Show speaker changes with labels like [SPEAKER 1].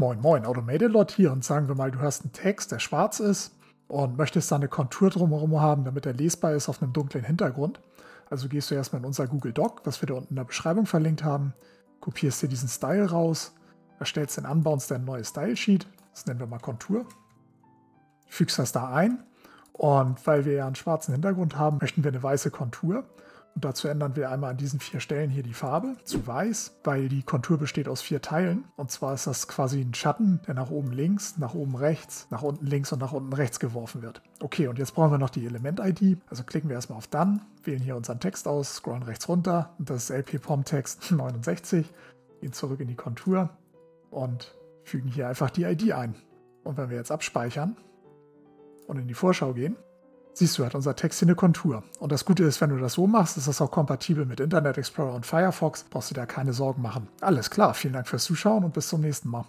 [SPEAKER 1] Moin Moin, Automated Lot hier und sagen wir mal, du hast einen Text, der schwarz ist und möchtest da eine Kontur drumherum haben, damit er lesbar ist auf einem dunklen Hintergrund. Also gehst du erstmal in unser Google Doc, was wir da unten in der Beschreibung verlinkt haben, kopierst dir diesen Style raus, erstellst den Unbounce dein neues Style Sheet, das nennen wir mal Kontur, fügst das da ein und weil wir ja einen schwarzen Hintergrund haben, möchten wir eine weiße Kontur. Und dazu ändern wir einmal an diesen vier Stellen hier die Farbe zu weiß, weil die Kontur besteht aus vier Teilen. Und zwar ist das quasi ein Schatten, der nach oben links, nach oben rechts, nach unten links und nach unten rechts geworfen wird. Okay, und jetzt brauchen wir noch die Element-ID. Also klicken wir erstmal auf Done, wählen hier unseren Text aus, scrollen rechts runter und das ist LP-POM-Text 69, gehen zurück in die Kontur und fügen hier einfach die ID ein. Und wenn wir jetzt abspeichern und in die Vorschau gehen, siehst du, hat unser Text hier eine Kontur. Und das Gute ist, wenn du das so machst, ist das auch kompatibel mit Internet Explorer und Firefox. Brauchst du da keine Sorgen machen. Alles klar, vielen Dank fürs Zuschauen und bis zum nächsten Mal.